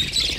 you